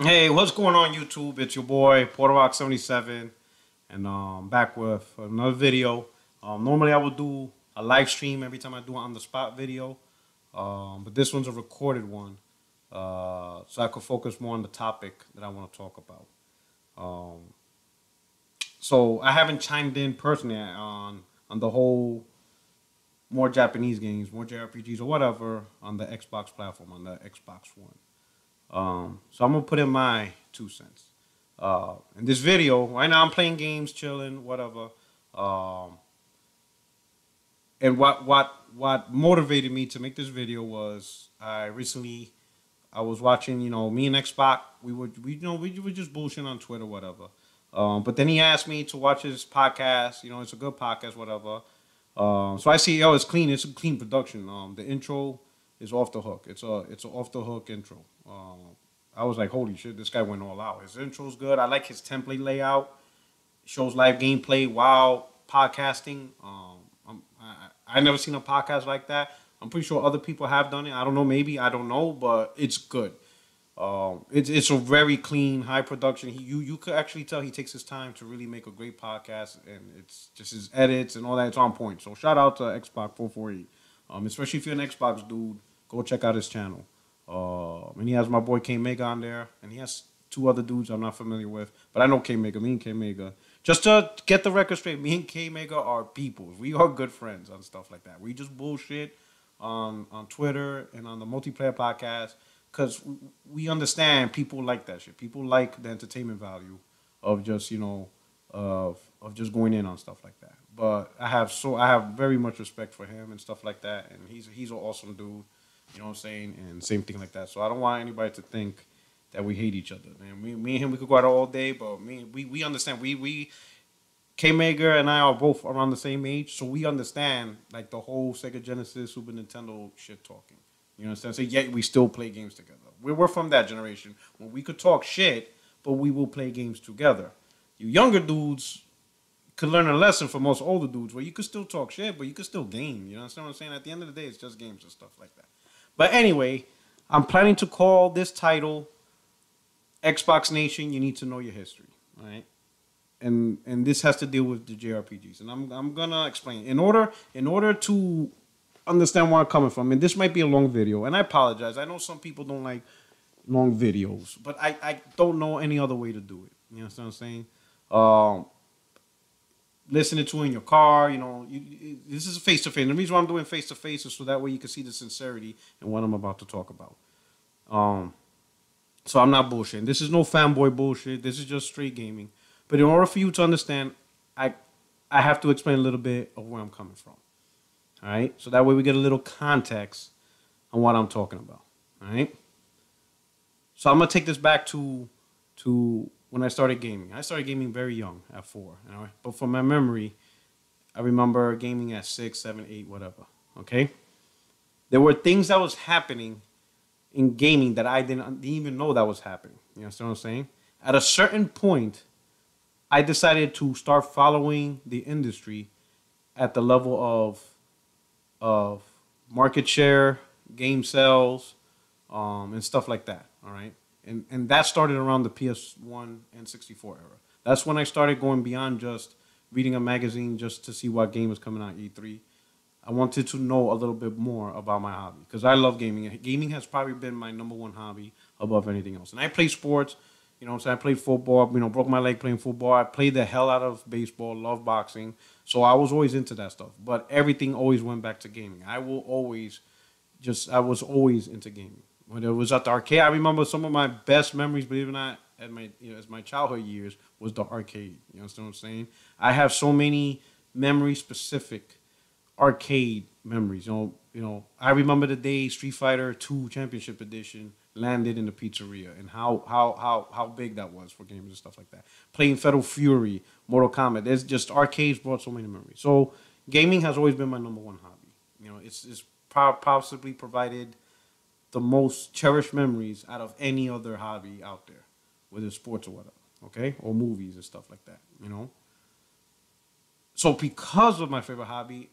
Hey, what's going on YouTube? It's your boy Puertorock77 and um back with another video. Um, normally I would do a live stream every time I do an on the spot video. Um, but this one's a recorded one. Uh, so I could focus more on the topic that I want to talk about. Um, so I haven't chimed in personally on on the whole more Japanese games, more JRPGs or whatever on the Xbox platform, on the Xbox One. Um, so I'm gonna put in my two cents. Uh, in this video, right now I'm playing games, chilling, whatever. Um, and what what what motivated me to make this video was I recently I was watching, you know, me and Xbot, we would we you know we were just bullshitting on Twitter, whatever. Um, but then he asked me to watch his podcast. You know, it's a good podcast, whatever. Um, so I see, oh, it's clean. It's a clean production. Um, the intro is off the hook. It's a it's an off the hook intro. Um, I was like, holy shit, this guy went all out. His intro's good. I like his template layout. Shows live gameplay while podcasting. Um, I I never seen a podcast like that. I'm pretty sure other people have done it. I don't know, maybe I don't know, but it's good. Um, it's it's a very clean, high production. He, you you could actually tell he takes his time to really make a great podcast, and it's just his edits and all that. It's on point. So shout out to Xbot four four eight. Um, especially if you're an Xbox dude, go check out his channel. Uh, and he has my boy K Mega on there, and he has two other dudes I'm not familiar with, but I know K Mega. Me and K Mega. Just to get the record straight, me and K Mega are people. We are good friends on stuff like that. We just bullshit on on Twitter and on the multiplayer podcast because we understand people like that shit. People like the entertainment value of just you know of of just going in on stuff like that. But I have so I have very much respect for him and stuff like that, and he's he's an awesome dude. You know what I'm saying? And same thing like that. So I don't want anybody to think that we hate each other. Man, me, me and him we could go out all day, but me we we understand. We we K Mega and I are both around the same age, so we understand like the whole Sega Genesis, Super Nintendo shit talking. You know what I'm saying? So yet we still play games together. We we're from that generation when we could talk shit, but we will play games together. You younger dudes could learn a lesson from most older dudes where you could still talk shit, but you could still game. You know what I'm saying? At the end of the day, it's just games and stuff like that. But anyway, I'm planning to call this title Xbox Nation. You need to know your history, right? And and this has to deal with the JRPGs, and I'm I'm gonna explain in order in order to understand where I'm coming from. And this might be a long video, and I apologize. I know some people don't like long videos, but I I don't know any other way to do it. You know what I'm saying? Um, listening to in your car. You know, you, this is a face to face. The reason why I'm doing face to face is so that way you can see the sincerity in what I'm about to talk about. Um, so I'm not bullshitting. This is no fanboy bullshit. This is just straight gaming. But in order for you to understand, I I have to explain a little bit of where I'm coming from. All right, so that way we get a little context on what I'm talking about. All right. So I'm gonna take this back to to when I started gaming. I started gaming very young, at four. But from my memory, I remember gaming at six, seven, eight, whatever. Okay? There were things that was happening in gaming that I didn't, didn't even know that was happening. You understand what I'm saying? At a certain point, I decided to start following the industry at the level of of market share, game sales, um, and stuff like that. All right and and that started around the PS1 and 64 era. That's when I started going beyond just reading a magazine just to see what game was coming out E3. I wanted to know a little bit more about my hobby because I love gaming. Gaming has probably been my number one hobby above anything else. And I play sports. You know, so I played football. You know, broke my leg playing football. I played the hell out of baseball. Love boxing. So I was always into that stuff. But everything always went back to gaming. I will always just. I was always into gaming when it was at the arcade. I remember some of my best memories, believe it or not, at my you know, as my childhood years was the arcade. You understand what I'm saying? I have so many memory specific arcade memories. You know, you know, I remember the day Street Fighter Two Championship Edition landed in the pizzeria and how how how how big that was for games and stuff like that. Playing Fatal Fury, Mortal Kombat. There's just arcades brought so many memories. So gaming has always been my number one hobby. You know, it's it's possibly provided the most cherished memories out of any other hobby out there, whether it's sports or whatever, okay, or movies and stuff like that, you know. So because of my favorite hobby,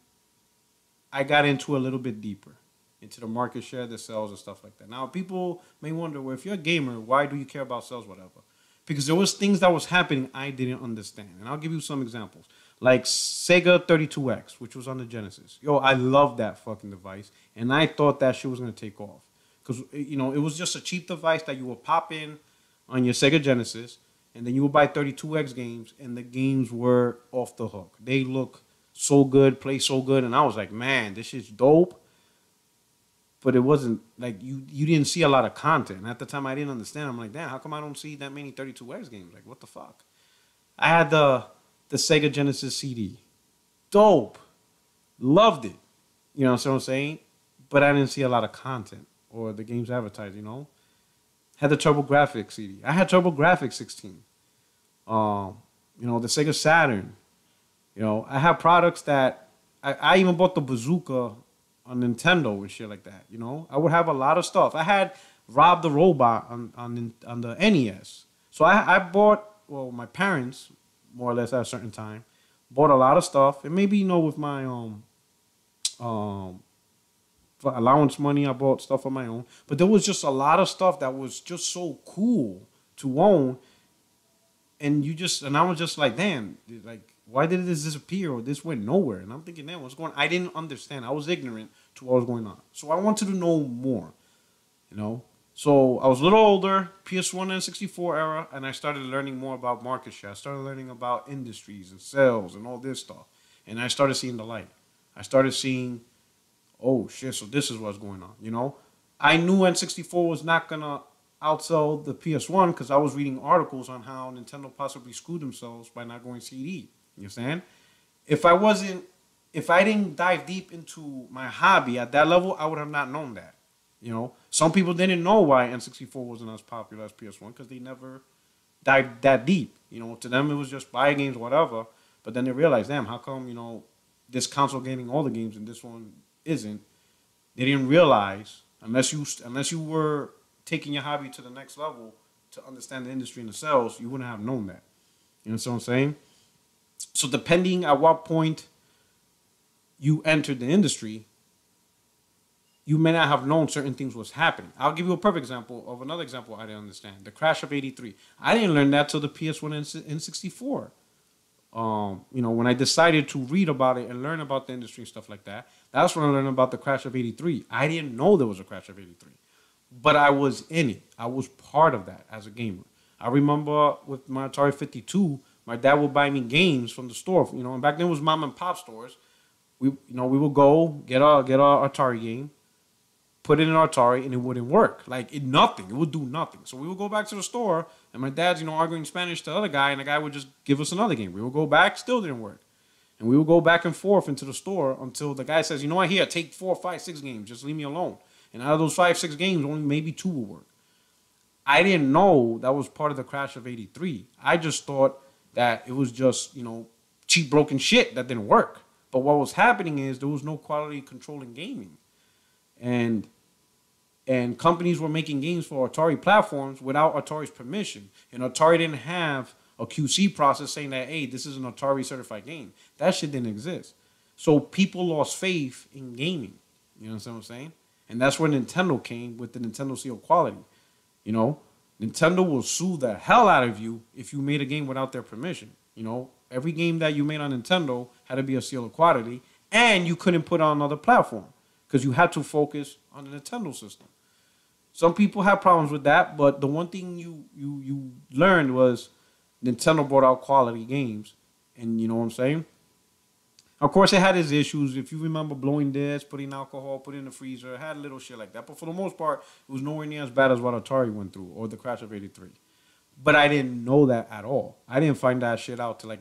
I got into a little bit deeper, into the market share, the sales, and stuff like that. Now, people may wonder, well, if you're a gamer, why do you care about sales, whatever? Because there was things that was happening I didn't understand, and I'll give you some examples. Like Sega 32X, which was on the Genesis. Yo, I love that fucking device, and I thought that shit was gonna take off because you know it was just a cheap device that you would pop in on your Sega Genesis, and then you would buy 32X games, and the games were off the hook. They look so good, play so good, and I was like, man, this shit's dope. But it wasn't like you you didn't see a lot of content. At the time, I didn't understand. I'm like, damn, how come I don't see that many 32X games? Like, what the fuck? I had the the Sega Genesis CD, dope, loved it. You know what I'm saying? But I didn't see a lot of content or the games advertised. You know, had the TurboGrafx CD. I had TurboGrafx 16. Um, you know, the Sega Saturn. You know, I have products that I, I even bought the bazooka on Nintendo and shit like that. You know, I would have a lot of stuff. I had Rob the Robot on on, on the NES. So I I bought well my parents more or less at a certain time bought a lot of stuff and maybe you know with my um um allowance money I bought stuff on my own but there was just a lot of stuff that was just so cool to own and you just and I was just like damn like why did this disappear or this went nowhere? And I'm thinking, man, what's going on? I didn't understand. I was ignorant to what was going on. So I wanted to know more, you know? So I was a little older, PS1 and 64 era, and I started learning more about market share. I started learning about industries and sales and all this stuff. And I started seeing the light. I started seeing, oh shit, so this is what's going on, you know? I knew N64 was not gonna outsell the PS1 because I was reading articles on how Nintendo possibly screwed themselves by not going CD. You understand? If I wasn't, if I didn't dive deep into my hobby at that level, I would have not known that. You know, some people didn't know why N64 wasn't as popular as PS1 because they never dived that deep. You know, to them it was just buy games, whatever. But then they realized, damn, how come you know this console getting all the games and this one isn't? They didn't realize unless you unless you were taking your hobby to the next level to understand the industry and the sales, you wouldn't have known that. You know what I'm saying? So depending at what point you entered the industry, you may not have known certain things was happening. I'll give you a perfect example of another example I didn't understand. The crash of 83. I didn't learn that till the PS1 and N64. Um, you know, when I decided to read about it and learn about the industry and stuff like that, that's when I learned about the crash of 83. I didn't know there was a crash of 83. But I was in it. I was part of that as a gamer. I remember with my Atari 52, my dad would buy me games from the store. You know, and back then it was mom and pop stores. We, you know, we would go get our get our Atari game, put it in our Atari, and it wouldn't work. Like it nothing. It would do nothing. So we would go back to the store, and my dad's you know arguing Spanish to the other guy, and the guy would just give us another game. We would go back, still didn't work, and we would go back and forth into the store until the guy says, you know what, here, take four, five, six games. Just leave me alone. And out of those five, six games, only maybe two will work. I didn't know that was part of the crash of '83. I just thought that it was just you know cheap broken shit that didn't work. But what was happening is there was no quality control in gaming, and and companies were making games for Atari platforms without Atari's permission, and Atari didn't have a QC process saying that hey, this is an Atari certified game. That shit didn't exist. So people lost faith in gaming. You know what I'm saying? And that's where Nintendo came with the Nintendo Seal quality. You know, Nintendo will sue the hell out of you if you made a game without their permission. You know, every game that you made on Nintendo had to be a seal of quality, and you couldn't put on another platform because you had to focus on the Nintendo system. Some people have problems with that, but the one thing you you you learned was Nintendo brought out quality games, and you know what I'm saying. Of course, it had its issues. If you remember blowing discs, putting alcohol, putting in the freezer, it had little shit like that. But for the most part, it was nowhere near as bad as what Atari went through or the crash of 83. But I didn't know that at all. I didn't find that shit out till like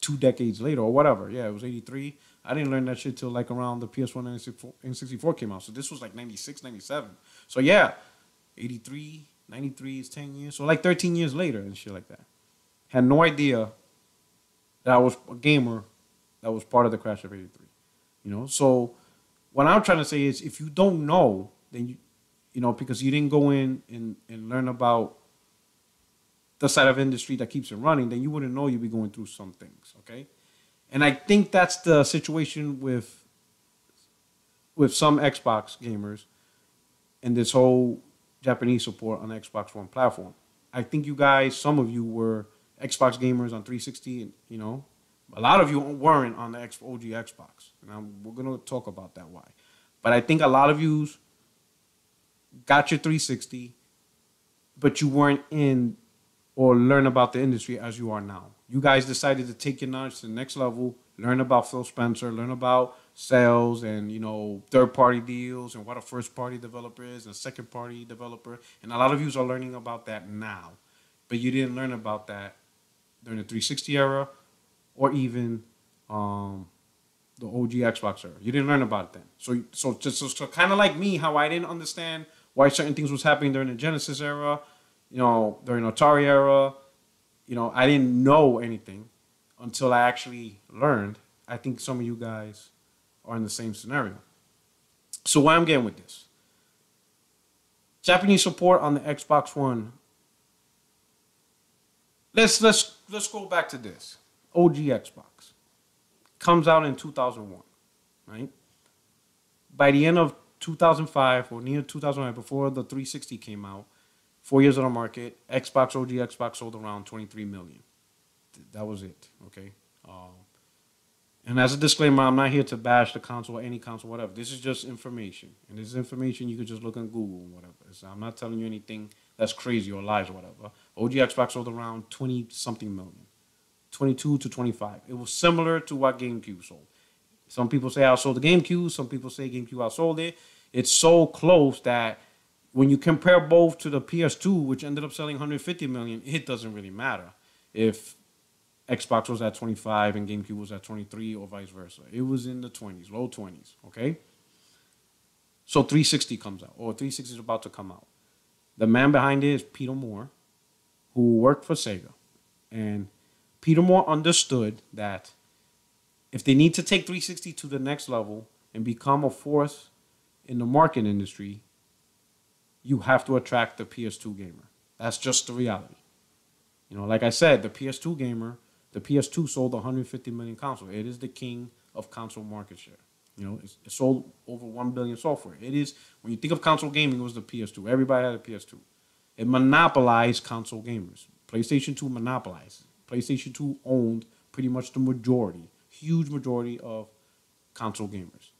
two decades later or whatever. Yeah, it was 83. I didn't learn that shit till like around the PS1 and N64 came out. So this was like 96, 97. So yeah, 83, 93 is 10 years. So like 13 years later and shit like that. Had no idea that I was a gamer that was part of the crash of 83. You know, so what I'm trying to say is if you don't know, then you, you know, because you didn't go in and, and learn about the side of industry that keeps it running, then you wouldn't know you'd be going through some things, okay? And I think that's the situation with with some Xbox gamers and this whole Japanese support on the Xbox One platform. I think you guys, some of you were Xbox gamers on 360, and you know, a lot of you weren't on the OG Xbox, and I'm, we're gonna talk about that why. But I think a lot of you got your 360, but you weren't in or learn about the industry as you are now. You guys decided to take your knowledge to the next level, learn about Phil Spencer, learn about sales and you know third party deals and what a first party developer is and a second party developer and a lot of you are learning about that now but you didn't learn about that during the 360 era or even um, the OG Xbox era. You didn't learn about it then. So so just so, so kind of like me, how I didn't understand why certain things was happening during the Genesis era, you know, during Atari era. You know, I didn't know anything until I actually learned. I think some of you guys are in the same scenario. So why I'm getting with this? Japanese support on the Xbox One. Let's let's let's go back to this. OG Xbox comes out in 2001, right? By the end of 2005 or near 2005, before the 360 came out, four years on the market, Xbox OG Xbox sold around 23 million. That was it. Okay. Um, and as a disclaimer, I'm not here to bash the console or any console, whatever. This is just information. And this is information you could just look on Google and whatever. So I'm not telling you anything that's crazy or lies or whatever. OG Xbox sold around 20 something million, 22 to 25. It was similar to what GameCube sold. Some people say I sold the GameCube. Some people say GameCube outsold it. It's so close that when you compare both to the PS2, which ended up selling 150 million, it doesn't really matter if Xbox was at 25 and GameCube was at 23 or vice versa. It was in the 20s, low 20s, okay? So 360 comes out, or 360 is about to come out. The man behind it is Peter Moore, who worked for Sega. And Peter Moore understood that if they need to take 360 to the next level and become a force in the market industry, you have to attract the PS2 gamer. That's just the reality. You know, like I said, the PS2 gamer the PS2 sold 150 million consoles. It is the king of console market share. You know, it sold over 1 billion software. It is, when you think of console gaming, it was the PS2. Everybody had a PS2. It monopolized console gamers. PlayStation 2 monopolized. PlayStation 2 owned pretty much the majority, huge majority of console gamers.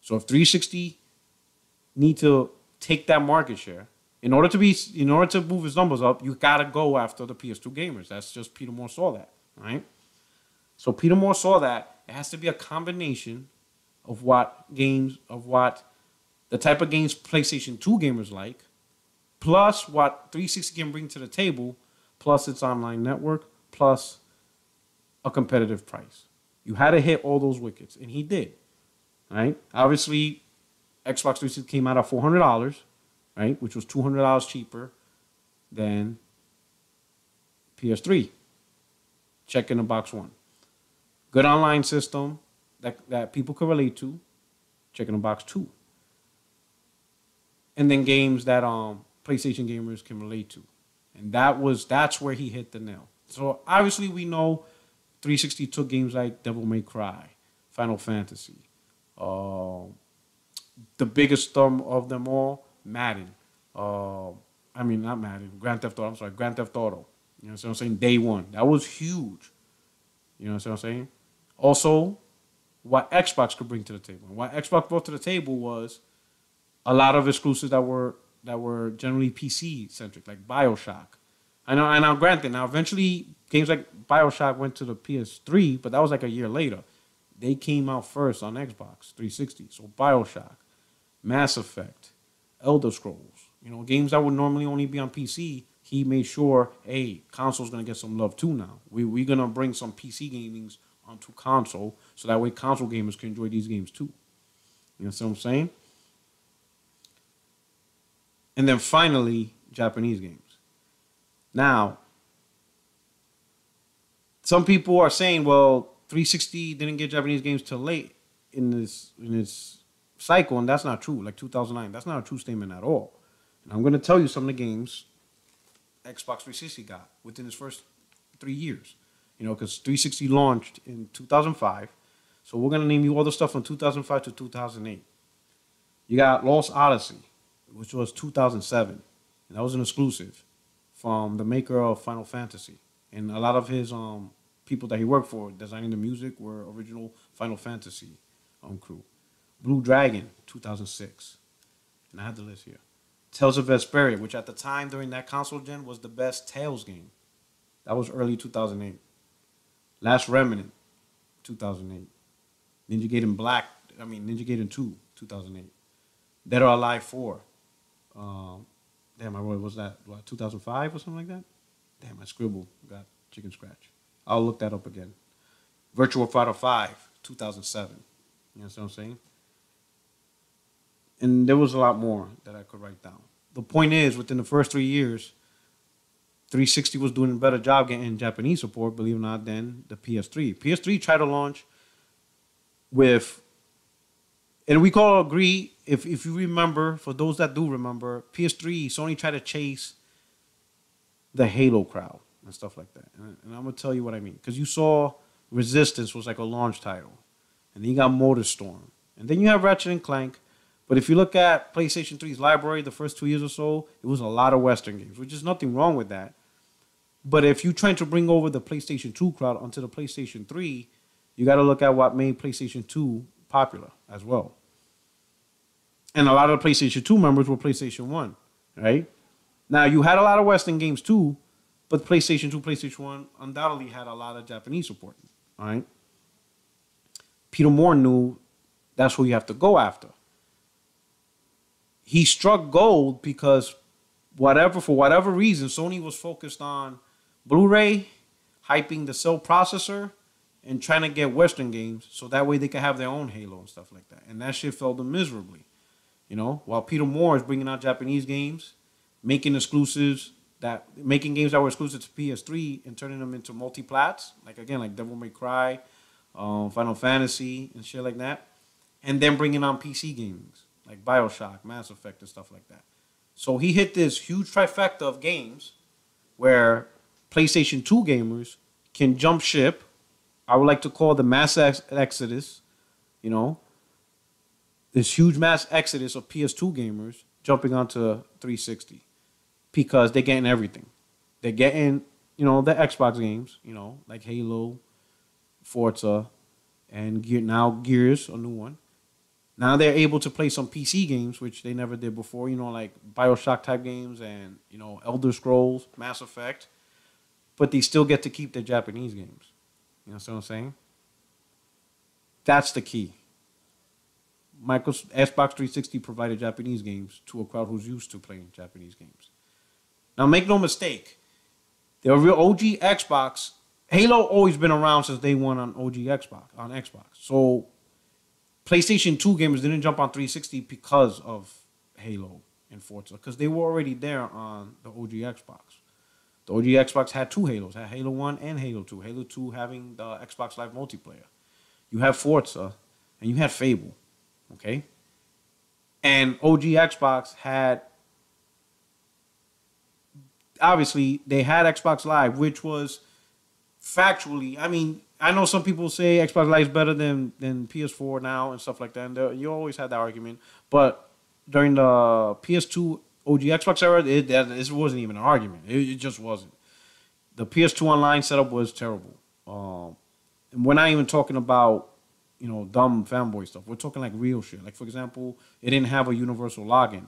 So if 360 need to take that market share, in order to be in order to move his numbers up, you gotta go after the PS2 gamers. That's just Peter Moore saw that right? So Peter Moore saw that it has to be a combination of what games, of what the type of games PlayStation 2 gamers like, plus what 360 can bring to the table, plus its online network, plus a competitive price. You had to hit all those wickets, and he did. Right? Obviously, Xbox 360 came out at $400, right? Which was $200 cheaper than PS3 check in the box one. Good online system that, that people could relate to, check in the box two. And then games that um PlayStation gamers can relate to. And that was that's where he hit the nail. So obviously we know 360 took games like Devil May Cry, Final Fantasy, uh, the biggest thumb of them all, Madden. Uh, I mean, not Madden, Grand Theft Auto. I'm sorry, Grand Theft Auto. You know what I'm saying? Day one. That was huge. You know what I'm saying? Also, what Xbox could bring to the table. what Xbox brought to the table was a lot of exclusives that were that were generally PC centric, like Bioshock. I know, and now granted, now eventually games like Bioshock went to the PS3, but that was like a year later. They came out first on Xbox 360. So Bioshock, Mass Effect, Elder Scrolls, you know, games that would normally only be on PC he made sure, hey, console's gonna get some love too now. We we're gonna bring some PC gamings onto console, so that way console gamers can enjoy these games too. You know what I'm saying? And then finally, Japanese games. Now, some people are saying, well, 360 didn't get Japanese games till late in this in this cycle, and that's not true. Like 2009, that's not a true statement at all. And I'm going to tell you some of the games Xbox 360 got within its first three years. You know, because 360 launched in 2005. So we're gonna name you all the stuff from 2005 to 2008. You got Lost Odyssey, which was 2007, and that was an exclusive from the maker of Final Fantasy, and a lot of his um people that he worked for designing the music were original Final Fantasy um crew. Blue Dragon, 2006, and I have the list here. Tales of Vesperia, which at the time during that console gen was the best Tales game. That was early 2008. Last Remnant, 2008. Ninja Gaiden Black, I mean Ninja Gaiden 2, 2008. Dead or Alive 4. Um, damn, I wrote, was that, what, 2005 or something like that? Damn, I scribbled, got chicken scratch. I'll look that up again. Virtua Fighter 5, 2007. You know what I'm saying? And there was a lot more that I could write down. The point is, within the first three years, 360 was doing a better job getting Japanese support, believe it or not, than the PS3. PS3 tried to launch with, and we all agree, if, if you remember, for those that do remember, PS3, Sony tried to chase the Halo crowd and stuff like that. And, and I'm going to tell you what I mean. Because you saw Resistance was like a launch title. And then you got MotorStorm. And then you have Ratchet and Clank. But if you look at PlayStation 3's library the first two years or so, it was a lot of Western games, which is nothing wrong with that. But if you're trying to bring over the PlayStation 2 crowd onto the PlayStation 3, you got to look at what made PlayStation 2 popular as well. And a lot of the PlayStation 2 members were PlayStation 1, right? Now, you had a lot of Western games too, but PlayStation 2, PlayStation 1 undoubtedly had a lot of Japanese support, all right? Peter Moore knew that's who you have to go after. He struck gold because whatever for whatever reason Sony was focused on Blu-ray, hyping the cell processor, and trying to get Western games so that way they could have their own Halo and stuff like that. And that shit failed them miserably. You know, while Peter Moore is bringing out Japanese games, making exclusives that making games that were exclusive to PS3 and turning them into multi-plats, like again, like Devil May Cry, um, Final Fantasy, and shit like that, and then bringing on PC games like Bioshock, Mass Effect, and stuff like that. So he hit this huge trifecta of games where PlayStation 2 gamers can jump ship. I would like to call the mass ex- exodus, you know, this huge mass exodus of PS2 gamers jumping onto 360 because they're getting everything. They're getting, you know, the Xbox games, you know, like Halo, Forza, and Gear, now Gears, a new one. Now they're able to play some PC games, which they never did before. You know, like Bioshock type games and you know Elder Scrolls, Mass Effect, but they still get to keep their Japanese games. You know what I'm saying? That's the key. Microsoft Xbox 360 provided Japanese games to a crowd who's used to playing Japanese games. Now, make no mistake, the real OG Xbox, Halo always been around since day one on OG Xbox on Xbox. So PlayStation 2 gamers didn't jump on 360 because of Halo and Forza, because they were already there on the OG Xbox. The OG Xbox had two Halos, had Halo 1 and Halo 2. Halo 2 having the Xbox Live multiplayer. You have Forza and you had Fable. Okay? And OG Xbox had obviously they had Xbox Live, which was factually, I mean, I know some people say Xbox Live is better than than PS4 now and stuff like that. And you always had that argument, but during the PS2 OG Xbox era, it it wasn't even an argument. It, it just wasn't. The PS2 online setup was terrible. Um, and we're not even talking about you know dumb fanboy stuff. We're talking like real shit. Like for example, it didn't have a universal login.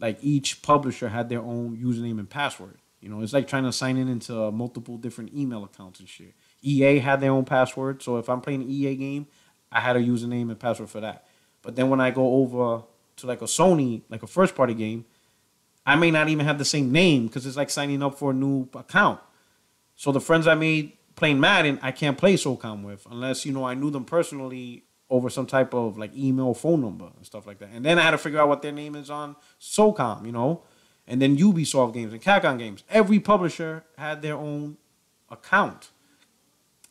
Like each publisher had their own username and password. You know, it's like trying to sign in into multiple different email accounts and shit. EA had their own password, so if I'm playing an EA game, I had a username and password for that. But then when I go over to like a Sony, like a first party game, I may not even have the same name because it's like signing up for a new account. So the friends I made playing Madden, I can't play SOCOM with unless you know I knew them personally over some type of like email, phone number and stuff like that. And then I had to figure out what their name is on SOCOM, you know, and then Ubisoft games and Capcom games. Every publisher had their own account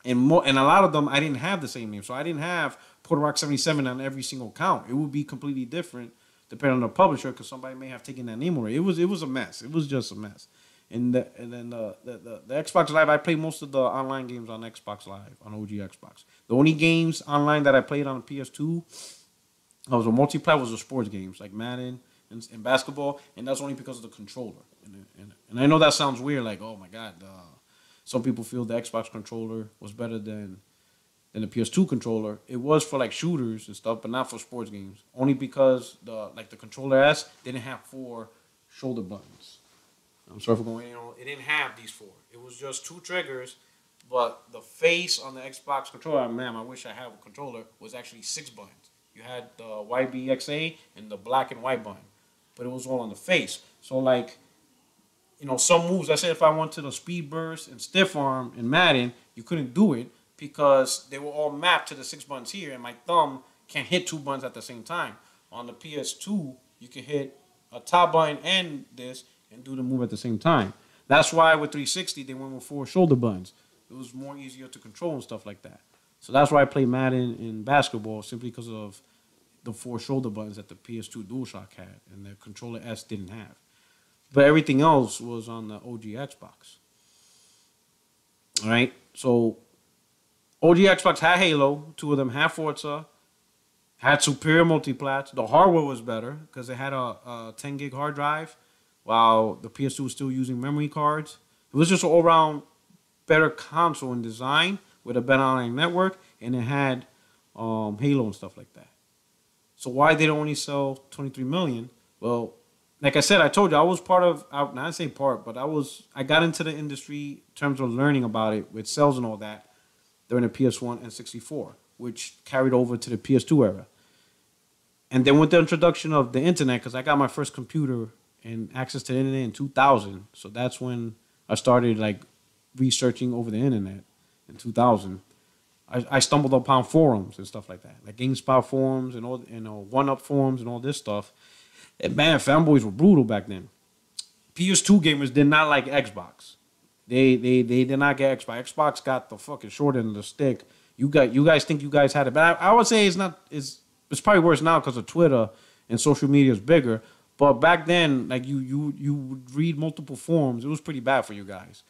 and more and a lot of them I didn't have the same name, so I didn't have Puerto Rock seventy seven on every single count. It would be completely different depending on the publisher because somebody may have taken that name away. It was it was a mess. It was just a mess. And the, and then the, the, the, the Xbox Live, I played most of the online games on Xbox Live on OG Xbox. The only games online that I played on the PS2 I was a multiplayer was the sports games like Madden and, and, basketball, and that's only because of the controller. And, and, and I know that sounds weird, like oh my god, uh, some people feel the Xbox controller was better than than the PS2 controller. It was for like shooters and stuff, but not for sports games. Only because the like the controller S didn't have four shoulder buttons. I'm sorry for going, know, it didn't have these four. It was just two triggers, but the face on the Xbox controller, man, I wish I had a controller, was actually six buttons. You had the YBXA and the black and white button, but it was all on the face. So like, you know, some moves. I said if I went to the speed burst and stiff arm in Madden, you couldn't do it because they were all mapped to the six buttons here, and my thumb can't hit two buttons at the same time. On the PS2, you can hit a top button and this and do the move at the same time. That's why with 360 they went with four shoulder buttons. It was more easier to control and stuff like that. So that's why I play Madden in basketball simply because of the four shoulder buttons that the PS2 DualShock had and the controller S didn't have. But everything else was on the OG Xbox. All right. So OG Xbox had Halo. Two of them had Forza. Had superior multiplats. The hardware was better because it had a, a 10 gig hard drive, while the PS2 was still using memory cards. It was just an all around better console in design with a better online network, and it had um, Halo and stuff like that. So why did it only sell 23 million? Well, like I said, I told you I was part of. I, not say part, but I was. I got into the industry in terms of learning about it with sales and all that during the PS1 and 64, which carried over to the PS2 era. And then with the introduction of the internet, because I got my first computer and access to the internet in 2000, so that's when I started like researching over the internet in 2000. I, I stumbled upon forums and stuff like that, like GameSpot forums and all, you uh, know, One Up forums and all this stuff. And man, fanboys were brutal back then. PS2 gamers did not like Xbox. They they they did not get Xbox. Xbox got the fucking short end of the stick. You got you guys think you guys had it, but I, I would say it's not. It's it's probably worse now because of Twitter and social media is bigger. But back then, like you you you would read multiple forums. It was pretty bad for you guys.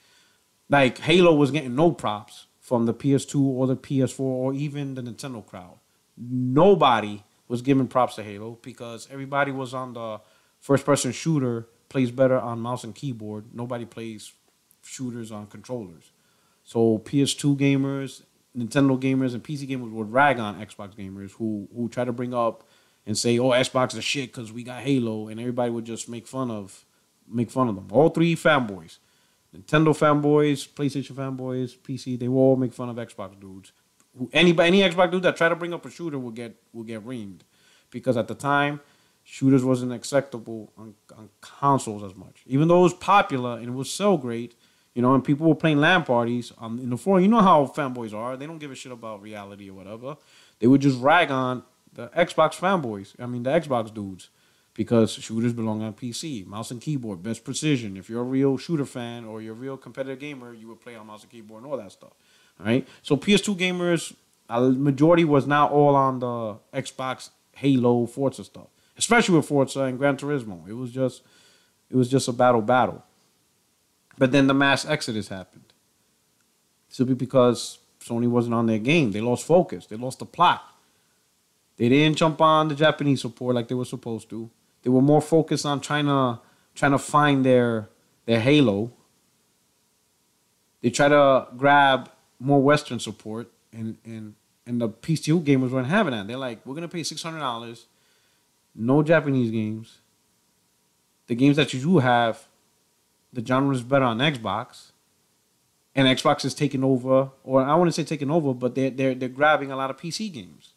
Like Halo was getting no props from the PS2 or the PS4 or even the Nintendo crowd. Nobody was giving props to Halo because everybody was on the first person shooter plays better on mouse and keyboard. Nobody plays shooters on controllers. So PS2 gamers, Nintendo gamers, and PC gamers would rag on Xbox gamers who who try to bring up and say, "Oh, Xbox is shit because we got Halo," and everybody would just make fun of make fun of them. All three fanboys, Nintendo fanboys, PlayStation fanboys, PC, they will all make fun of Xbox dudes. Anybody, any Xbox dude that try to bring up a shooter will get will get reamed, because at the time, shooters wasn't acceptable on, on consoles as much. Even though it was popular and it was so great, you know, and people were playing LAN parties um, in the forum. You know how fanboys are. They don't give a shit about reality or whatever. They would just rag on the Xbox fanboys. I mean, the Xbox dudes. Because shooters belong on PC. Mouse and keyboard, best precision. If you're a real shooter fan or you're a real competitive gamer, you would play on mouse and keyboard and all that stuff. Right? So PS2 gamers, a majority was now all on the Xbox Halo, Forza stuff. Especially with Forza and Gran Turismo. It was just it was just a battle battle. But then the mass exodus happened. Simply because Sony wasn't on their game. They lost focus. They lost the plot. They didn't jump on the Japanese support like they were supposed to. They were more focused on trying to trying to find their their halo. They try to grab more Western support, and and and the PC gamers weren't having that. They're like, we're gonna pay six hundred dollars, no Japanese games. The games that you do have, the genre is better on Xbox, and Xbox is taking over, or I want to say taking over, but they're they're they're grabbing a lot of PC games.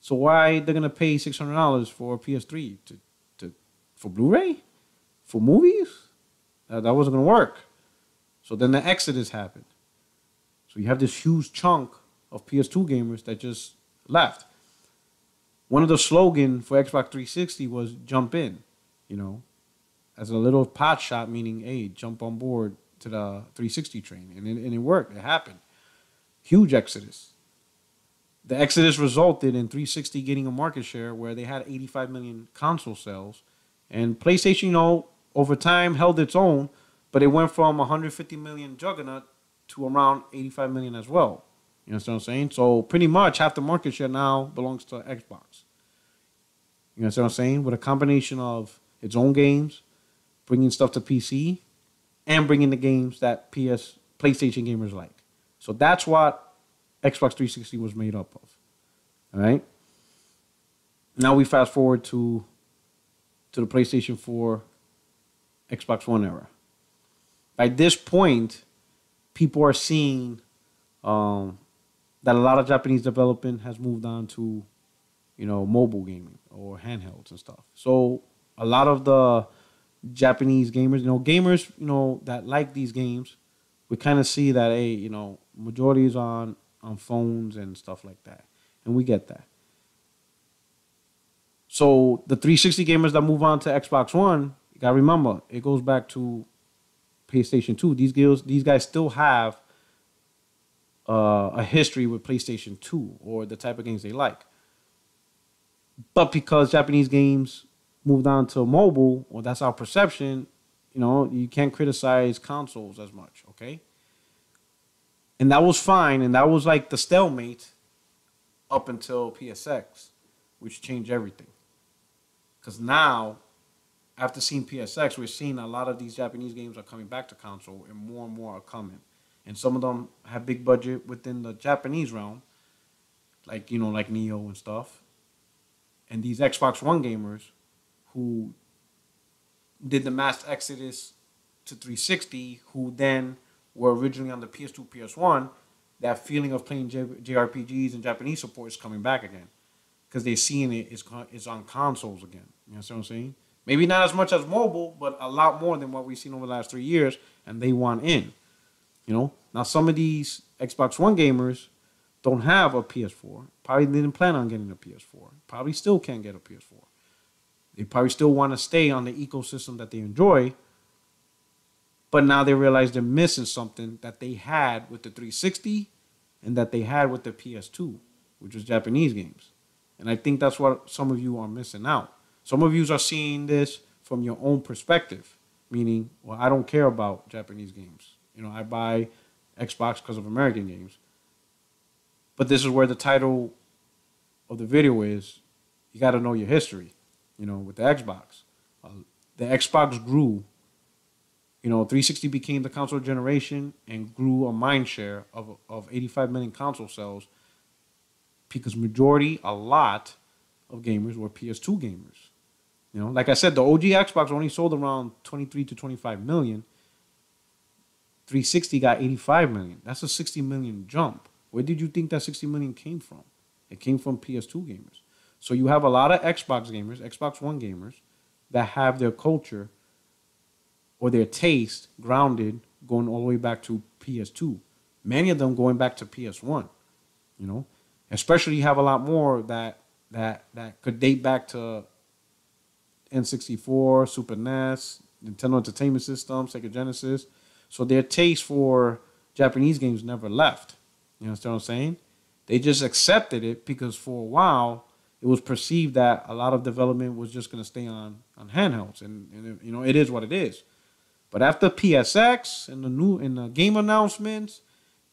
So why they're gonna pay six hundred dollars for a PS3 to to for Blu-ray, for movies? Uh, that wasn't gonna work. So then the exodus happened. So you have this huge chunk of PS2 gamers that just left. One of the slogan for Xbox 360 was "Jump in," you know, as a little pot shot, meaning, hey, jump on board to the 360 train. And it, and it worked. It happened. Huge exodus. The exodus resulted in 360 getting a market share where they had 85 million console sales. And PlayStation, you know, over time held its own, but it went from 150 million juggernaut to around 85 million as well. You know what I'm saying? So pretty much half the market share now belongs to Xbox. You know what I'm saying? With a combination of its own games, bringing stuff to PC, and bringing the games that PS PlayStation gamers like. So that's what Xbox 360 was made up of. All right. Now we fast forward to to the PlayStation 4, Xbox One era. By this point, people are seeing um, that a lot of Japanese development has moved on to, you know, mobile gaming or handhelds and stuff. So a lot of the Japanese gamers, you know, gamers, you know, that like these games, we kind of see that, hey, you know, majority is on on phones and stuff like that, and we get that. So the 360 gamers that move on to Xbox One, you gotta remember, it goes back to PlayStation 2. These these guys still have uh, a history with PlayStation 2 or the type of games they like. But because Japanese games moved on to mobile, or that's our perception, you know, you can't criticize consoles as much, okay? And that was fine, and that was like the stalemate up until PSX, which changed everything. Because now, after seeing PSX, we're seeing a lot of these Japanese games are coming back to console, and more and more are coming. And some of them have big budget within the Japanese realm, like you know, like Nioh and stuff. And these Xbox One gamers who did the mass exodus to 360, who then were originally on the PS2, PS1, that feeling of playing J- JRPGs and Japanese support is coming back again because they're seeing it is is on consoles again. You know what I'm saying? Maybe not as much as mobile, but a lot more than what we've seen over the last three years, and they want in. You know, now some of these Xbox One gamers don't have a PS4. Probably didn't plan on getting a PS4. Probably still can't get a PS4. They probably still want to stay on the ecosystem that they enjoy, but now they realize they're missing something that they had with the 360 and that they had with the PS2, which was Japanese games. And I think that's what some of you are missing out. Some of you are seeing this from your own perspective, meaning, well, I don't care about Japanese games. You know, I buy Xbox because of American games. But this is where the title of the video is. You got to know your history, you know, with the Xbox. Uh, the Xbox grew you know, 360 became the console generation and grew a mind share of, of 85 million console sales because majority, a lot of gamers were PS2 gamers. You know, like I said, the OG Xbox only sold around 23 to 25 million. 360 got 85 million. That's a 60 million jump. Where did you think that 60 million came from? It came from PS2 gamers. So you have a lot of Xbox gamers, Xbox One gamers, that have their culture or their taste grounded going all the way back to PS2. Many of them going back to PS1. You know, especially you have a lot more that that that could date back to N64, Super NES, Nintendo Entertainment System, Sega Genesis. So their taste for Japanese games never left. You understand what I'm saying? They just accepted it because for a while it was perceived that a lot of development was just going to stay on on handhelds, and, and you know it is what it is. But after PSX and the new and the game announcements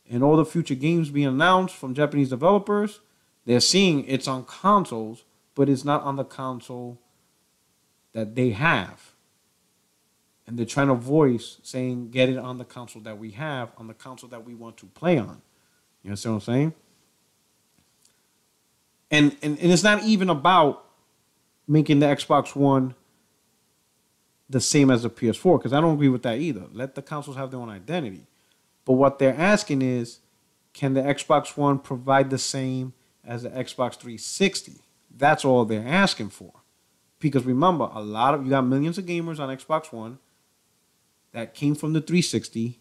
and all the future games being announced from Japanese developers, they're seeing it's on consoles, but it's not on the console that they have. And they're trying to voice saying, get it on the console that we have, on the console that we want to play on. You know what I'm saying? And, and, and it's not even about making the Xbox One the same as the PS4 because I don't agree with that either. Let the consoles have their own identity. But what they're asking is, can the Xbox One provide the same as the Xbox 360? That's all they're asking for. Because remember, a lot of you got millions of gamers on Xbox One that came from the 360,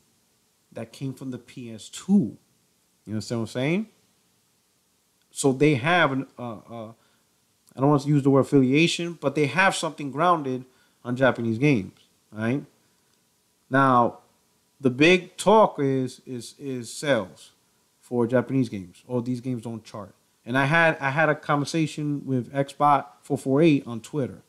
that came from the PS2. You understand what I'm saying? So they have an, uh, uh, I don't want to use the word affiliation, but they have something grounded on Japanese games, right? Now, the big talk is is is sales for Japanese games. Oh, these games don't chart. And I had I had a conversation with Xbot448 on Twitter.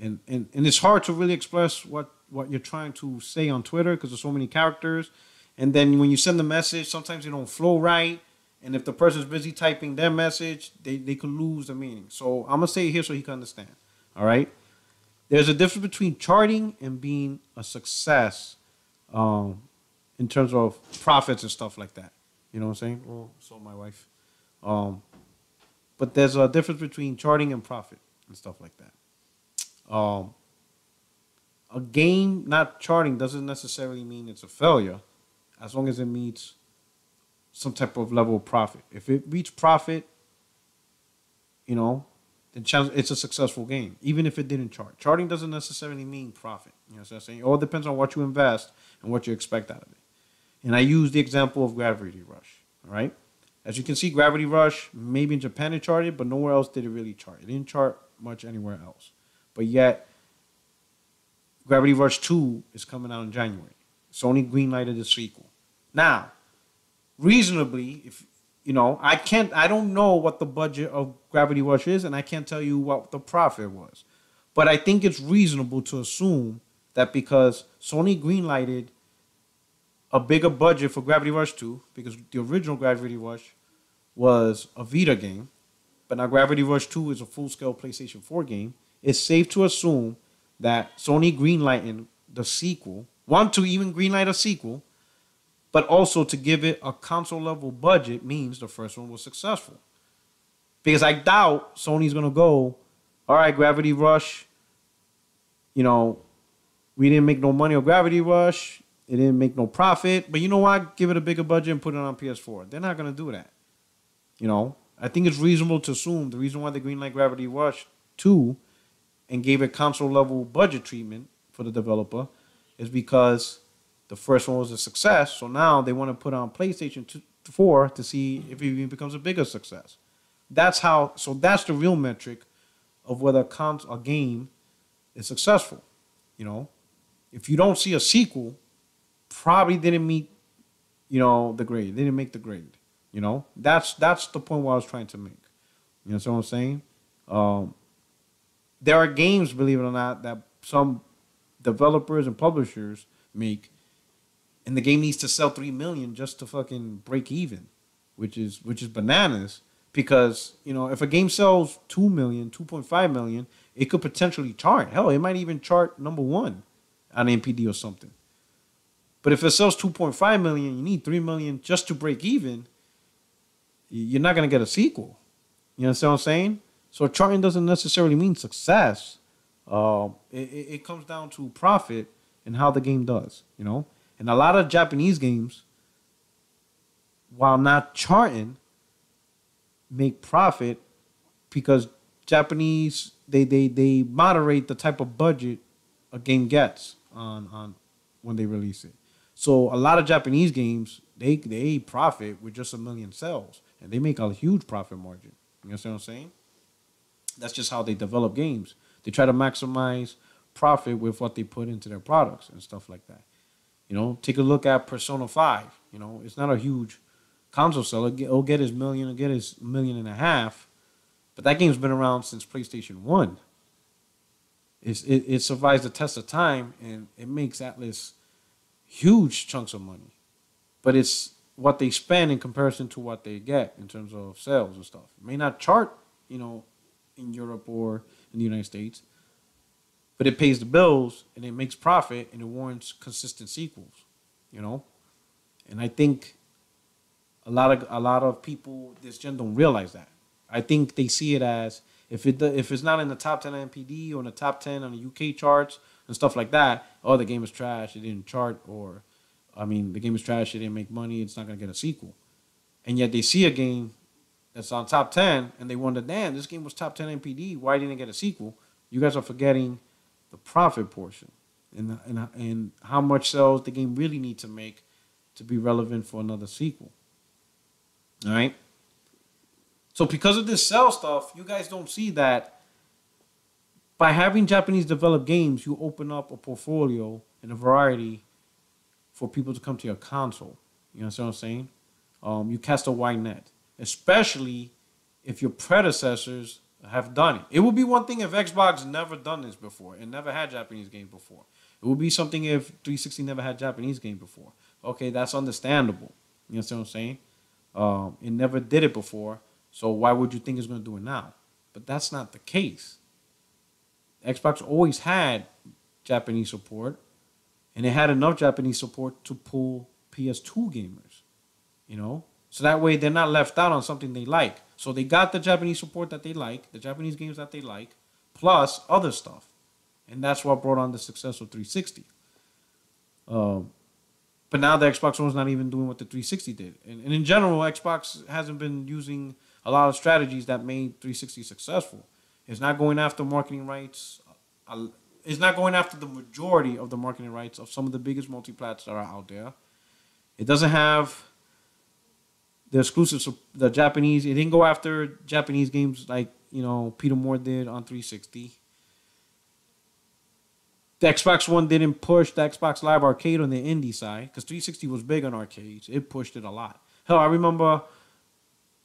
And, and and it's hard to really express what what you're trying to say on Twitter because there's so many characters. And then when you send the message, sometimes it don't flow right. And if the person's busy typing their message, they, they could lose the meaning. So I'm gonna say it here so he can understand. All right. There's a difference between charting and being a success um, in terms of profits and stuff like that. You know what I'm saying? Well, so my wife. Um, but there's a difference between charting and profit and stuff like that. Um, a game not charting doesn't necessarily mean it's a failure, as long as it meets some type of level of profit. If it reaches profit, you know, then it's a successful game, even if it didn't chart. Charting doesn't necessarily mean profit. You know what I'm saying? It all depends on what you invest and what you expect out of it. And I use the example of Gravity Rush. All right. As you can see, Gravity Rush, maybe in Japan it charted, but nowhere else did it really chart. It didn't chart much anywhere else. But yet, Gravity Rush 2 is coming out in January. Sony greenlighted the sequel. Now, reasonably, if you know, I can't I don't know what the budget of Gravity Rush is, and I can't tell you what the profit was. But I think it's reasonable to assume that because Sony greenlighted a bigger budget for Gravity Rush 2, because the original Gravity Rush was a Vita game, but now Gravity Rush 2 is a full scale PlayStation 4 game, it's safe to assume that Sony greenlighting the sequel, want to even greenlight a sequel, but also to give it a console level budget means the first one was successful. Because I doubt Sony's gonna go, all right, Gravity Rush, you know, we didn't make no money on Gravity Rush, it didn't make no profit, but you know what? Give it a bigger budget and put it on PS4. They're not gonna do that. You know, I think it's reasonable to assume the reason why they greenlight Gravity Rush 2 and gave it console level budget treatment for the developer is because the first one was a success. So now they want to put on PlayStation 2, 4 to see if it even becomes a bigger success. That's how. So that's the real metric of whether a, a game is successful. You know, if you don't see a sequel, probably didn't meet, you know, the grade. They didn't make the grade. You know, that's that's the point what I was trying to make. You know what I'm saying? Um, there are games, believe it or not, that some developers and publishers make, and the game needs to sell three million just to fucking break even, which is which is bananas. Because you know, if a game sells 2 million, 2.5 million, it could potentially chart. Hell, it might even chart number one on NPD or something. But if it sells 2.5 million, you need 3 million just to break even. You're not gonna get a sequel. You know what I'm saying? So charting doesn't necessarily mean success. Uh, it, it comes down to profit and how the game does, you know. And a lot of Japanese games, while not charting, make profit because Japanese they they they moderate the type of budget a game gets on on when they release it. So a lot of Japanese games they they profit with just a million sales and they make a huge profit margin. You know what I'm saying? That's just how they develop games. They try to maximize profit with what they put into their products and stuff like that. You know, take a look at Persona 5. You know, it's not a huge console seller. It'll oh, get his million, it'll get his million and a half. But that game's been around since PlayStation 1. It's, it, it survives the test of time and it makes Atlus huge chunks of money. But it's what they spend in comparison to what they get in terms of sales and stuff. It may not chart, you know, in Europe or in the United States. But it pays the bills and it makes profit and it warrants consistent sequels, you know? And I think a lot of a lot of people this gen don't realize that. I think they see it as if it if it's not in the top 10 NPD or in the top 10 on the UK charts and stuff like that, oh the game is trash, it didn't chart or I mean the game is trash, it didn't make money, it's not going to get a sequel. And yet they see a game that's on top 10 and they wonder, damn, this game was top 10 NPD. Why didn't it get a sequel? You guys are forgetting the profit portion and, and, and how much sales the game really need to make to be relevant for another sequel. All right. So because of this sell stuff, you guys don't see that by having Japanese developed games, you open up a portfolio and a variety for people to come to your console. You know what I'm saying? Um, you cast a wide net especially if your predecessors have done it. It would be one thing if Xbox never done this before and never had Japanese games before. It would be something if 360 never had Japanese game before. Okay, that's understandable. You know what I'm saying? Um, it never did it before, so why would you think it's going to do it now? But that's not the case. Xbox always had Japanese support, and it had enough Japanese support to pull PS2 gamers. You know, so that way they're not left out on something they like. So they got the Japanese support that they like, the Japanese games that they like, plus other stuff, and that's what brought on the success of 360. Um, but now the Xbox One's not even doing what the 360 did, and, and in general, Xbox hasn't been using a lot of strategies that made 360 successful. It's not going after marketing rights. It's not going after the majority of the marketing rights of some of the biggest multiplats that are out there. It doesn't have the exclusives, the Japanese. It didn't go after Japanese games like you know Peter Moore did on 360. The Xbox One didn't push the Xbox Live Arcade on the indie side because 360 was big on arcades. It pushed it a lot. Hell, I remember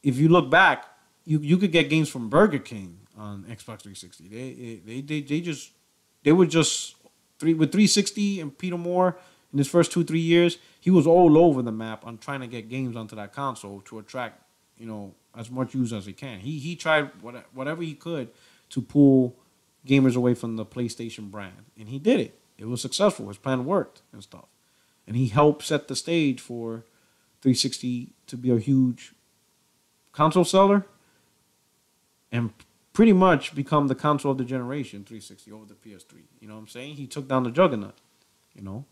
if you look back, you you could get games from Burger King on Xbox 360. They they they, they just they were just three with 360 and Peter Moore in his first two three years. He was all over the map on trying to get games onto that console to attract you know as much use as he can. He he tried whatever he could to pull gamers away from the PlayStation brand, and he did it. It was successful. His plan worked and stuff, and he helped set the stage for 360 to be a huge console seller and pretty much become the console of the generation 360 over the PS3. You know what I'm saying? He took down the juggernaut, you know?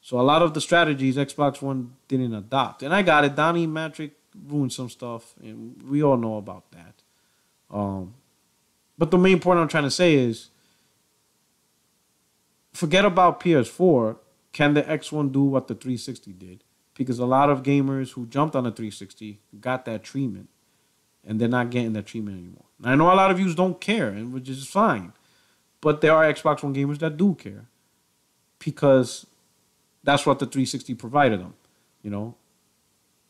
So a lot of the strategies Xbox One didn't adopt. And I got it. Donnie Mattrick ruined some stuff, and we all know about that. Um, but the main point I'm trying to say is forget about PS4. Can the X1 do what the 360 did? because a lot of gamers who jumped on the 360 got that treatment and they're not getting that treatment anymore. And I know a lot of you don't care, and which is fine, but there are Xbox One gamers that do care because that's what the 360 provided them. You know,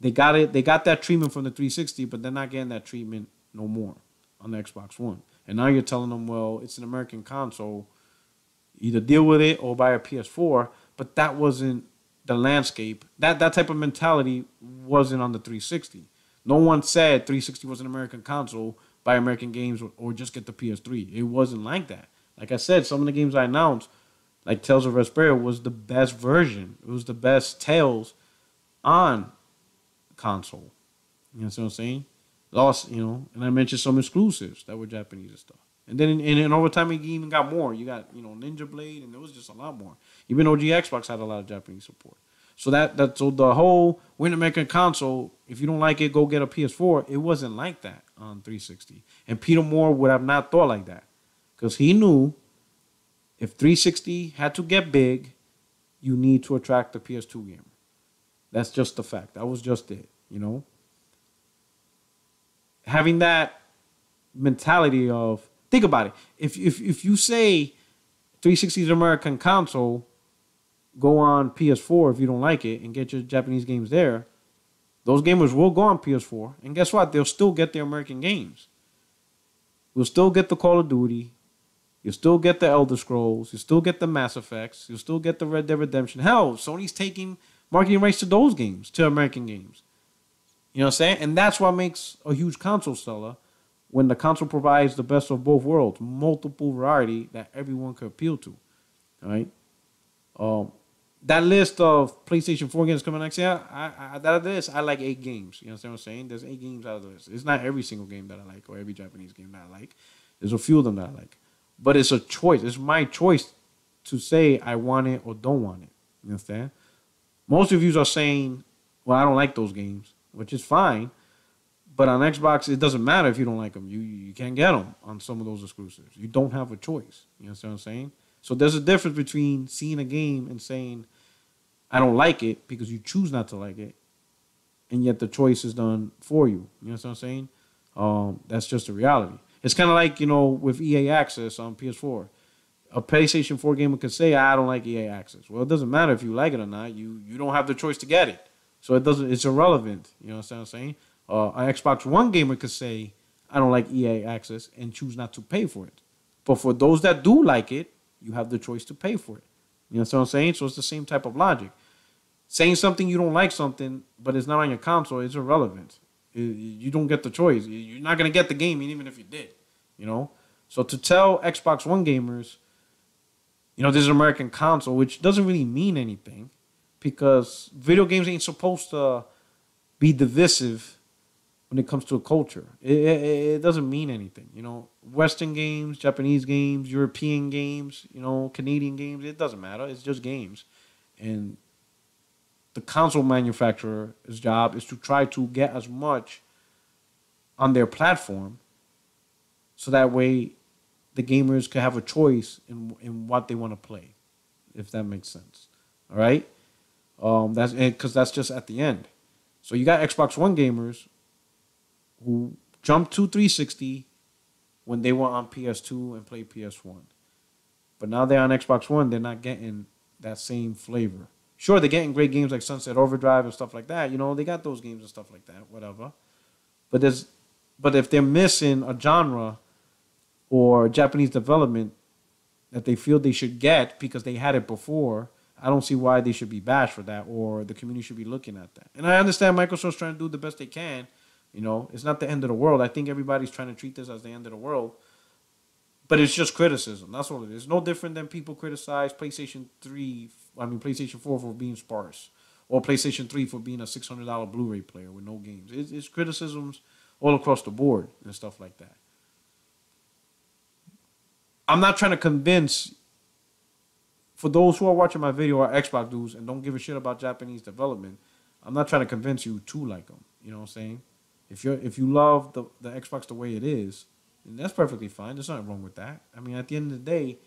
they got it. They got that treatment from the 360, but they're not getting that treatment no more on the Xbox One. And now you're telling them, well, it's an American console. Either deal with it or buy a PS4. But that wasn't the landscape. That that type of mentality wasn't on the 360. No one said 360 was an American console, buy American games, or, just get the PS3. It wasn't like that. Like I said, some of the games I announced, like Tales of Vesperia, was the best version. It was the best Tales on console. You know what I'm saying? Lost, you know, and I mentioned some exclusives that were Japanese and stuff. And then, and, and over time, it even got more. You got, you know, Ninja Blade, and there was just a lot more. Even OG Xbox had a lot of Japanese support. So that that so the whole Win American console, if you don't like it, go get a PS4. It wasn't like that on 360. And Peter Moore would have not thought like that. Because he knew if 360 had to get big, you need to attract the PS2 gamer. That's just the fact. That was just it, you know? Having that mentality of think about it. If if if you say 360 is American console, go on PS4 if you don't like it and get your Japanese games there. Those gamers will go on PS4, and guess what? They'll still get their American games. You'll still get the Call of Duty. You'll still get the Elder Scrolls. You'll still get the Mass Effects. You'll still get the Red Dead Redemption. Hell, Sony's taking marketing rights to those games, to American games. You know what I'm saying? And that's what makes a huge console seller when the console provides the best of both worlds, multiple variety that everyone could appeal to. All right. Um, that list of PlayStation 4 games coming next year, I, I that I like eight games. You know what I'm saying? There's eight games out of the list. It's not every single game that I like or every Japanese game that I like. There's a few of them that I like. But it's a choice. It's my choice to say I want it or don't want it. You understand? Most reviews are saying, well, I don't like those games, which is fine. But on Xbox, it doesn't matter if you don't like them. You you can't get them on some of those exclusives. You don't have a choice. You understand what I'm saying? So there's a difference between seeing a game and saying, I don't like it because you choose not to like it, and yet the choice is done for you. You know what I'm saying? Um, that's just the reality. It's kind of like you know with EA Access on PS4. A PlayStation 4 gamer could say, "I don't like EA Access." Well, it doesn't matter if you like it or not. You you don't have the choice to get it, so it doesn't. It's irrelevant. You know what I'm saying? Uh, an Xbox One gamer could say, "I don't like EA Access" and choose not to pay for it. But for those that do like it, you have the choice to pay for it. You know what I'm saying? So it's the same type of logic. Saying something you don't like something, but it's not on your console, it's irrelevant. You don't get the choice. You're not gonna get the game even if you did. You know. So to tell Xbox One gamers, you know, this is American console, which doesn't really mean anything, because video games ain't supposed to be divisive when it comes to a culture. It, it, it, doesn't mean anything. You know, Western games, Japanese games, European games, you know, Canadian games, it doesn't matter. It's just games. And the console manufacturer's job is to try to get as much on their platform so that way the gamers can have a choice in, in what they want to play, if that makes sense. All right? Um, that's because that's just at the end. So you got Xbox One gamers who jumped to 360 when they were on PS2 and played PS1. But now they're on Xbox One, they're not getting that same flavor. Sure, they're getting great games like Sunset Overdrive and stuff like that. You know, they got those games and stuff like that, whatever. But there's but if they're missing a genre or Japanese development that they feel they should get because they had it before, I don't see why they should be bashed for that or the community should be looking at that. And I understand Microsoft's trying to do the best they can. You know, it's not the end of the world. I think everybody's trying to treat this as the end of the world. But it's just criticism. That's all it is. No different than people criticize PlayStation 3, I mean PlayStation 4 for being sparse. Or PlayStation 3 for being a $600 Blu-ray player with no games. It's, it's criticisms all across the board and stuff like that. I'm not trying to convince for those who are watching my video are Xbox dudes and don't give a shit about Japanese development, I'm not trying to convince you to like them. You know what I'm saying? If you're if you love the, the Xbox the way it is, then that's perfectly fine. There's nothing wrong with that. I mean, at the end of the day,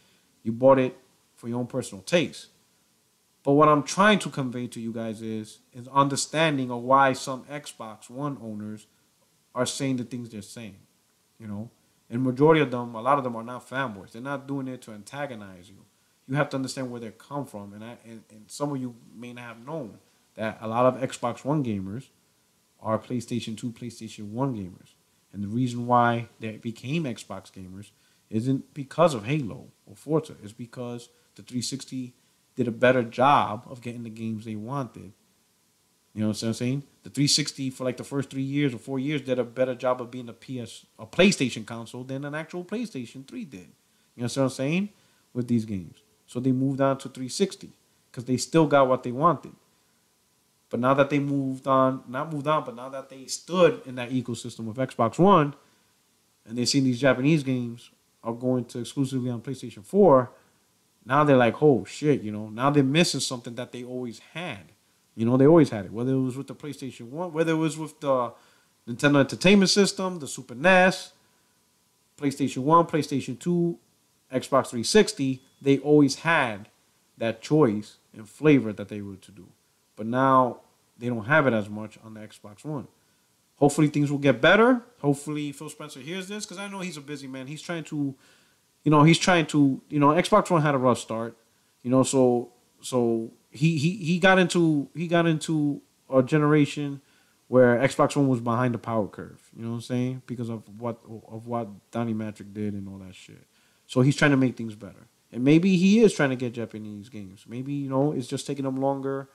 you bought it for your own personal taste. But what I'm trying to convey to you guys is is understanding of why some Xbox One owners are saying the things they're saying. You know, and majority of them, a lot of them are not fanboys. They're not doing it to antagonize you. You have to understand where they come from, and I, and, and some of you may not have known that a lot of Xbox One gamers are PlayStation 2, PlayStation 1 gamers. And the reason why they became Xbox gamers isn't because of Halo or Forza. It's because the 360 did a better job of getting the games they wanted. You know what I'm saying? The 360 for like the first three years or four years did a better job of being a PS, a PlayStation console than an actual PlayStation 3 did. You know what I'm saying? With these games. So they moved on to 360 because they still got what they wanted. But now that they moved on, not moved on, but now that they stood in that ecosystem of Xbox One, and they've seen these Japanese games are going to exclusively on PlayStation 4, now they're like, oh shit, you know, now they're missing something that they always had. You know, they always had it, whether it was with the PlayStation 1, whether it was with the Nintendo Entertainment System, the Super NES, PlayStation 1, PlayStation 2, Xbox 360, they always had that choice and flavor that they were to do. But now they don't have it as much on the Xbox One. Hopefully things will get better. Hopefully Phil Spencer hears this because I know he's a busy man. He's trying to, you know, he's trying to, you know, Xbox One had a rough start, you know, so so he he he got into he got into a generation where Xbox One was behind the power curve. You know what I'm saying? Because of what of what Donnie Mattrick did and all that shit. So he's trying to make things better. And maybe he is trying to get Japanese games. Maybe, you know, it's just taking him longer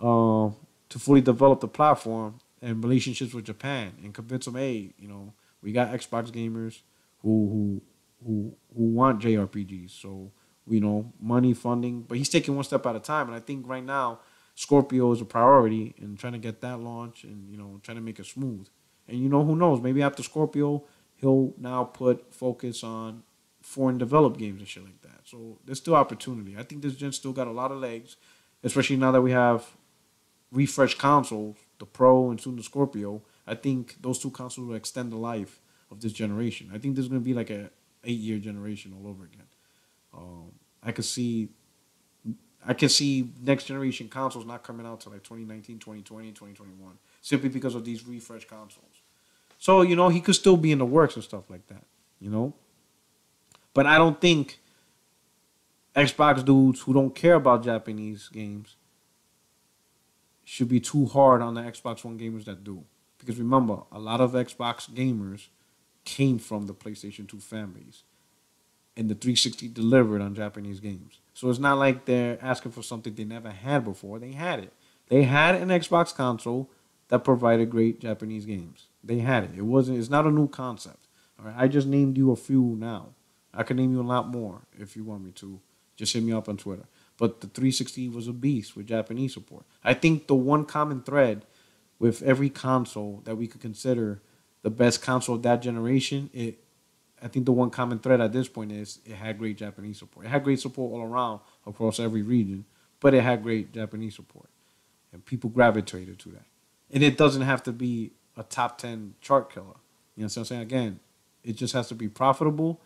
uh, to fully develop the platform and relationships with Japan and convince them, hey, you know, we got Xbox gamers who who who who want JRPGs. So you know, money funding, but he's taking one step at a time. And I think right now, Scorpio is a priority in trying to get that launch and you know trying to make it smooth. And you know who knows? Maybe after Scorpio, he'll now put focus on foreign developed games and shit like that. So there's still opportunity. I think this gen still got a lot of legs, especially now that we have refreshed consoles, the Pro and soon the Scorpio, I think those two consoles will extend the life of this generation. I think there's going to be like a eight year generation all over again. Um, I could see I can see next generation consoles not coming out till like 2019, 2020, 2021 simply because of these refresh consoles. So, you know, he could still be in the works and stuff like that, you know? But I don't think Xbox dudes who don't care about Japanese games should be too hard on the Xbox One gamers that do. Because remember, a lot of Xbox gamers came from the PlayStation 2 fan base. And the 360 delivered on Japanese games. So it's not like they're asking for something they never had before. They had it. They had an Xbox console that provided great Japanese games. They had it. It wasn't. It's not a new concept. All right. I just named you a few now. I could name you a lot more if you want me to. Just hit me up on Twitter. But the 360 was a beast with Japanese support. I think the one common thread with every console that we could consider the best console of that generation, it I think the one common thread at this point is it had great Japanese support. It had great support all around across every region, but it had great Japanese support. And people gravitated to that. And it doesn't have to be a top 10 chart killer. You know what I'm saying? Again, it just has to be profitable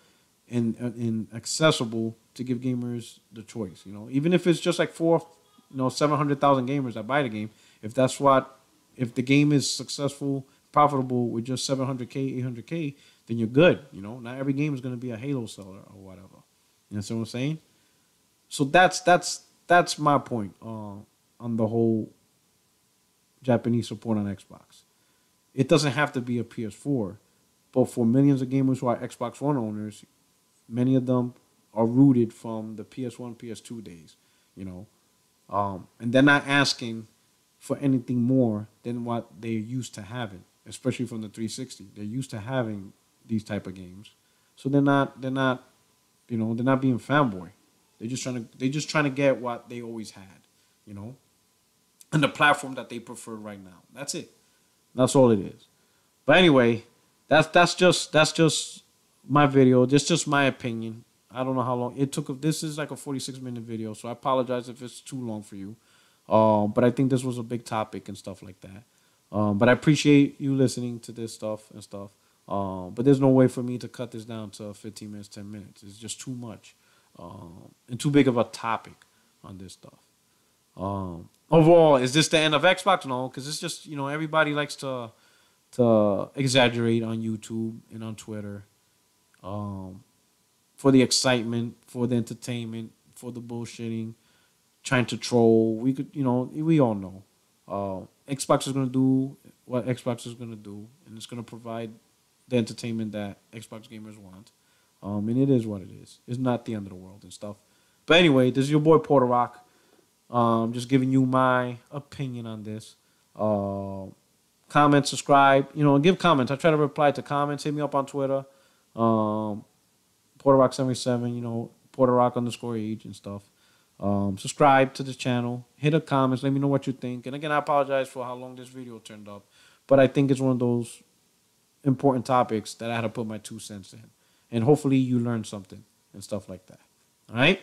and, uh, and accessible to give gamers the choice. You know, even if it's just like four, you know, 700,000 gamers that buy the game, if that's what, if the game is successful, profitable with just 700K, 800K, then you're good. You know, not every game is going to be a Halo seller or whatever. You know what I'm saying? So that's that's that's my point uh, on the whole Japanese support on Xbox. It doesn't have to be a PS4, but for millions of gamers who are Xbox One owners, many of them are rooted from the PS1, PS2 days. You know, um, and they're not asking for anything more than what they're used to having, especially from the 360. They're used to having these type of games. So they're not they're not you know they're not being fanboy. They're just trying to they're just trying to get what they always had, you know, and the platform that they prefer right now. That's it. That's all it is. But anyway, that's that's just that's just my video. That's just my opinion. I don't know how long it took. This is like a 46 minute video, so I apologize if it's too long for you. Um, but I think this was a big topic and stuff like that. Um, but I appreciate you listening to this stuff and stuff. Um, but there's no way for me to cut this down to 15 minutes, 10 minutes. It's just too much um, and too big of a topic on this stuff. Um, overall, is this the end of Xbox? No, because it's just you know everybody likes to to exaggerate on YouTube and on Twitter um, for the excitement, for the entertainment, for the bullshitting, trying to troll. We could, you know, we all know. Uh, Xbox is gonna do what Xbox is gonna do, and it's gonna provide the entertainment that Xbox gamers want. Um, and it is what it is. It's not the end of the world and stuff. But anyway, this is your boy Puertorock. Um, just giving you my opinion on this. Uh, comment, subscribe, you know, give comments. I try to reply to comments. Hit me up on Twitter. Um, Puertorock 77, you know, Puertorock underscore age and stuff. Um, subscribe to the channel. Hit the comments. Let me know what you think. And again, I apologize for how long this video turned up. But I think it's one of those important topics that I had to put my two cents in. And hopefully you learn something and stuff like that. All right?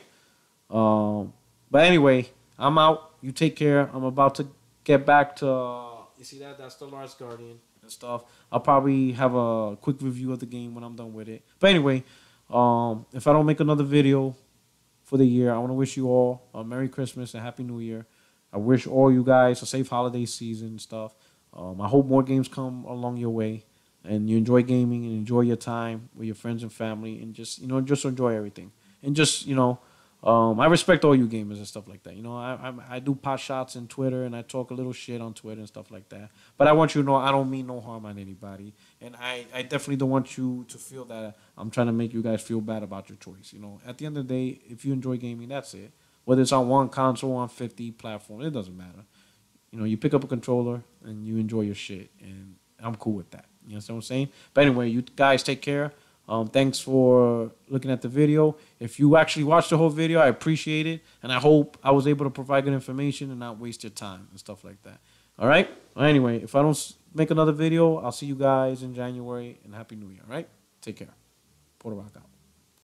Um, but anyway, I'm out. You take care. I'm about to get back to. Uh, you see that? That's the Last Guardian and stuff. I'll probably have a quick review of the game when I'm done with it. But anyway, um, if I don't make another video for the year, I want to wish you all a Merry Christmas and Happy New Year. I wish all you guys a safe holiday season and stuff. Um, I hope more games come along your way and you enjoy gaming and enjoy your time with your friends and family and just you know just enjoy everything and just you know um, I respect all you gamers and stuff like that. You know, I, I, I do pot shots in Twitter and I talk a little shit on Twitter and stuff like that. But I want you to know I don't mean no harm on anybody, and I, I definitely don't want you to feel that I'm trying to make you guys feel bad about your choice. You know, at the end of the day, if you enjoy gaming, that's it. Whether it's on one console, on 50 platforms, it doesn't matter. You know, you pick up a controller and you enjoy your shit, and I'm cool with that. You know what I'm saying? But anyway, you guys take care. Um, thanks for looking at the video. If you actually watched the whole video, I appreciate it. And I hope I was able to provide good information and not waste your time and stuff like that. All right? Well, anyway, if I don't make another video, I'll see you guys in January and Happy New Year. All right? Take care. Puertorock out.